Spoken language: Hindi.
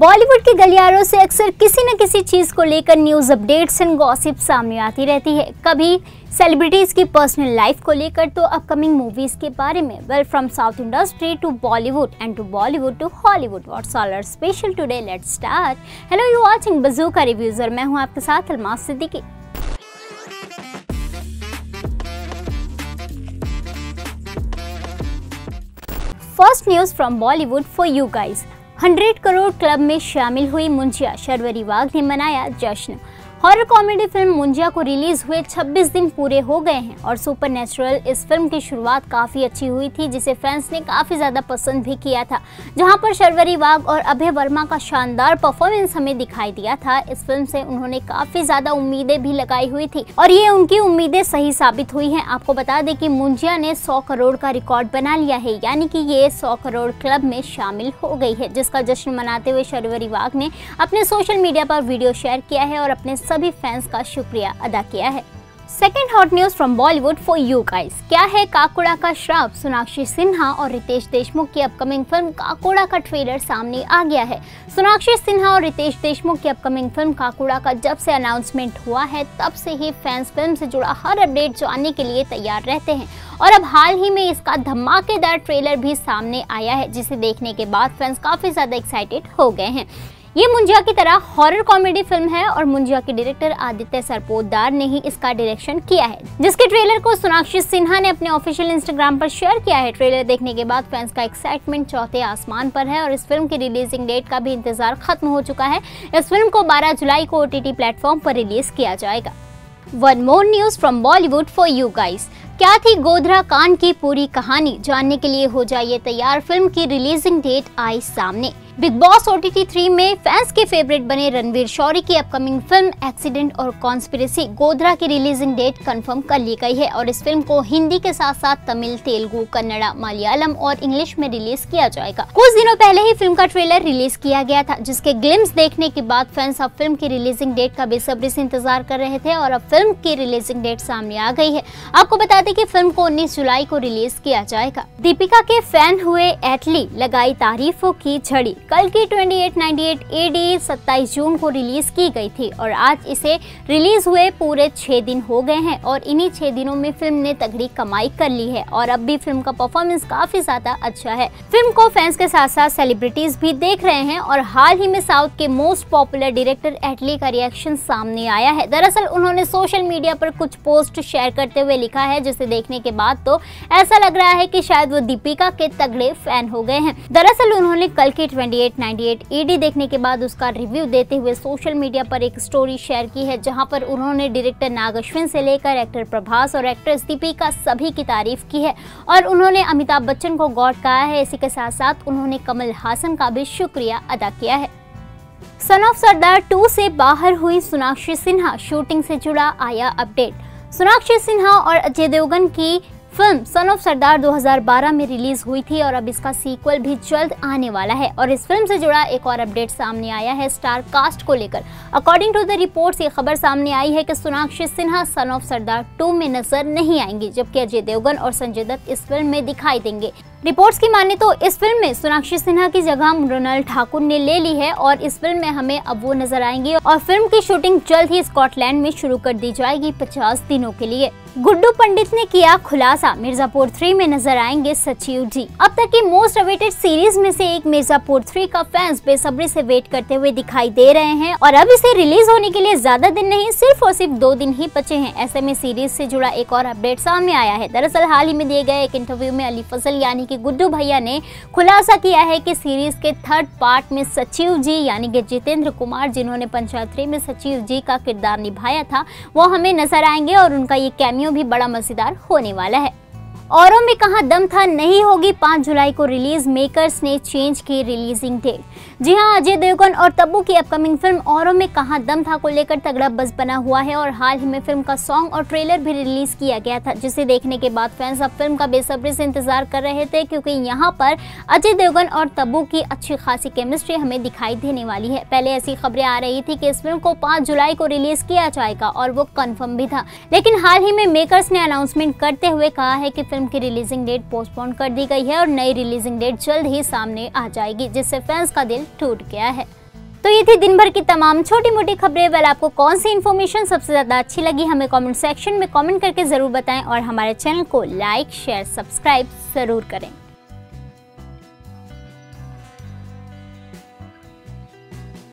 बॉलीवुड के गलियारों से अक्सर किसी न किसी चीज़ को लेकर न्यूज़ अपडेट्स एंड गॉसिप सामने आती रहती है। कभी सेलिब्रिटीज की पर्सनल लाइफ को लेकर तो अपकमिंग मूवीज़ के बारे में well from south industry to Bollywood and to Bollywood to Hollywood what's all are special today let's start hello you watching Bazooka reviews और मैं हूँ आपके साथ Almas Siddiqui first news from Bollywood for you guys 100 crore club में शामिल हुई मुंजिया शर्वरी वाघ ने मनाया जश्न। हॉरर कॉमेडी फ़िल्म मुंजिया को रिलीज़ हुए 26 दिन पूरे हो गए हैं और सुपर इस फ़िल्म की शुरुआत काफ़ी अच्छी हुई थी, जिसे फैंस ने काफ़ी ज़्यादा पसंद भी किया था, जहाँ पर शर्वरी वाघ और अभय वर्मा का शानदार परफॉर्मेंस हमें दिखाई दिया था। इस फ़िल्म से उन्होंने काफ़ी ज़्यादा उम्मीदें भी लगाई हुई थी और ये उनकी उम्मीदें सही साबित हुई है। आपको बता दें की मुंजिया ने सौ करोड़ का रिकॉर्ड बना लिया है, यानी की ये सौ करोड़ क्लब में शामिल हो गई है, जिसका जश्न मनाते हुए शर्वरी वाघ ने अपने सोशल मीडिया पर वीडियो शेयर किया है और अपने सभी फैंस का शुक्रिया अदा किया है। Second hot news from Bollywood for you guys क्या है काकुड़ा का श्राप? सोनाक्षी सिन्हा और रितेश देशमुख की अपकमिंग फ़िल्म काकुड़ा का ट्रेलर सामने आ गया है। सोनाक्षी सिन्हा और रितेश देशमुख की अपकमिंग फ़िल्म काकुड़ा का जब से अनाउंसमेंट हुआ है, तब से ही फैंस फ़िल्म से जुड़ा हर अपडेट जानने के लिए तैयार रहते हैं। और अब हाल ही में इसका धमाकेदार ट्रेलर भी सामने आया है, जिसे देखने के बाद फैंस काफ़ी ज़्यादा एक्साइटेड हो गए हैं। ये मुंजिया की तरह हॉरर कॉमेडी फ़िल्म है और मुंजिया के डायरेक्टर आदित्य सरपोतदार ने ही इसका डायरेक्शन किया है, जिसके ट्रेलर को सोनाक्षी सिन्हा ने अपने ऑफिशियल इंस्टाग्राम पर शेयर किया है। ट्रेलर देखने के बाद फैंस का एक्साइटमेंट चौथे आसमान पर है और इस फ़िल्म की रिलीजिंग डेट का भी इंतज़ार खत्म हो चुका है। इस फ़िल्म को बारह जुलाई को ओ प्लेटफॉर्म पर रिलीज़ किया जाएगा। One more news from Bollywood for you guys क्या थी गोधरा कांड की पूरी कहानी? जानने के लिए हो जाइए तैयार फ़िल्म की रिलीजिंग डेट आई सामने। Bigg Boss O T three में फैंस के फेवरेट बने रणवीर शौरी की अपकमिंग फ़िल्म एक्सीडेंट और कॉन्स्पिरेसी गोधरा की रिलीजिंग डेट कंफर्म कर ली गई है और इस फ़िल्म को हिंदी के साथ साथ तमिल, तेलुगु, कन्नड़ा, मलयालम और इंग्लिश में रिलीज़ किया जाएगा। कुछ दिनों पहले ही फ़िल्म का ट्रेलर रिलीज़ किया गया था, जिसके ग्लिम्स देखने के बाद फैंस अब फ़िल्म की रिलीजिंग डेट का बेसब्री से इंतज़ार कर रहे थे और अब फ़िल्म की रिलीजिंग डेट सामने आ गई है। आपको बता दें की फ़िल्म को 19 जुलाई को रिलीज़ किया जाएगा। दीपिका के फ़ैन हुए एटली लगाई तारीफों की झड़ी। कल की 2898 एडी 27 जून को रिलीज़ की गई थी और आज इसे रिलीज़ हुए पूरे छह दिन हो गए हैं और इन्हीं छह दिनों में फ़िल्म ने तगड़ी कमाई कर ली है और अब भी फ़िल्म का परफॉर्मेंस काफ़ी ज़्यादा अच्छा है। फ़िल्म को फैंस के साथ साथ सेलिब्रिटीज भी देख रहे हैं और हाल ही में साउथ के मोस्ट पॉपुलर डायरेक्टर एटली का रिएक्शन सामने आया है। दरअसल उन्होंने सोशल मीडिया पर कुछ पोस्ट शेयर करते हुए लिखा है, जिसे देखने के बाद तो ऐसा लग रहा है की शायद वो दीपिका के तगड़े फ़ैन हो गए हैं। दरअसल उन्होंने कल की ट्वेंटी 98 ईडी देखने के बाद उसका रिव्यू देते हुए सोशल मीडिया पर एक स्टोरी शेयर की है, जहाँ पर उन्होंने डायरेक्टर नाग अश्विन से लेकर एक्टर प्रभास और एक्ट्रेस दीपिका सभी की तारीफ़ की है और उन्होंने अमिताभ बच्चन को गॉड कहा है। इसी के साथ साथ उन्होंने कमल हासन का भी शुक्रिया अदा किया है। सन ऑफ़ सरदार टू से बाहर हुई सोनाक्षी सिन्हा शूटिंग से जुड़ा आया अपडेट सोनाक्षी सिन्हा और अजय देवगन की फ़िल्म सन ऑफ़ सरदार 2012 में रिलीज़ हुई थी और अब इसका सीक्वल भी जल्द आने वाला है। और इस फ़िल्म से जुड़ा एक और अपडेट सामने आया है स्टार कास्ट को लेकर। अकॉर्डिंग टू द रिपोर्ट्स ये खबर सामने आई है कि Sonakshi Sinha son of Sardaar two में नज़र नहीं आएँगी, जबकि अजय देवगन और संजय दत्त इस फ़िल्म में दिखाई देंगे। रिपोर्ट्स की माने तो इस फ़िल्म में सोनाक्षी सिन्हा की जगह मृणाल ठाकुर ने ले ली है और इस फ़िल्म में हमें अब वो नज़र आएँगे और फ़िल्म की शूटिंग जल्द ही स्कॉटलैंड में शुरू कर दी जाएगी 50 दिनों के लिए। गुड्डू पंडित ने किया खुलासा। मिर्जापुर थ्री में नज़र आएँगे सचिव जी। अब तक की मोस्ट अवेटेड सीरीज़ में से एक मिर्जापुर थ्री का फैंस बेसब्री से वेट करते हुए दिखाई दे रहे हैं और अब इसे रिलीज़ होने के लिए ज़्यादा दिन नहीं, सिर्फ़ और सिर्फ़ दो दिन ही बचे हैं। ऐसे में सीरीज़ से जुड़ा एक और अपडेट सामने आया है। दरअसल हाल ही में दिए गए एक इंटरव्यू में अली फजल यानी कि गुड्डू भैया ने खुलासा किया है कि सीरीज़ के थर्ड पार्ट में सचिव जी यानी कि जितेंद्र कुमार जिन्होंने पंचायत थ्री में सचिव जी का किरदार निभाया था, वो हमें नज़र आएँगे और उनका ये भी बड़ा मज़ेदार होने वाला है। औरों में कहा दम था नहीं होगी पाँच जुलाई को रिलीज़ मेकर्स ने चेंज की रिलीजिंग डेट। जी हाँ अजय देवगन और तब्बू की अपकमिंग फ़िल्म औरों में कहा दम था को लेकर तगड़ा बस बना हुआ है और हाल ही में फ़िल्म का सॉन्ग और ट्रेलर भी रिलीज़ किया गया था, जिसे देखने के बाद फैंस अब फ़िल्म का बेसब्री से इंतज़ार कर रहे थे क्योंकि यहाँ पर अजय देवगन और तब्बू की अच्छी खासी केमिस्ट्री हमें दिखाई देने वाली है। पहले ऐसी खबरें आ रही थी कि इस फ़िल्म को पाँच जुलाई को रिलीज़ किया जाएगा और वो कन्फर्म भी था। लेकिन हाल ही में मेकर्स ने अनाउंसमेंट करते हुए कहा है की फ़िल्म फ़िल्म की रिलीजिंग डेट पोस्टपोन कर दी गई है और नई रिलीजिंग डेट जल्द ही सामने आ जाएगी, जिससे फैंस का दिल टूट गया है। तो ये थी दिन भर की तमाम छोटी मोटी खबरें। वेल, आपको कौन सी इन्फॉर्मेशन सबसे ज़्यादा अच्छी लगी, हमें कमेंट सेक्शन में कमेंट करके ज़रूर बताएँ और हमारे चैनल को लाइक शेयर सब्सक्राइब ज़रूर करें।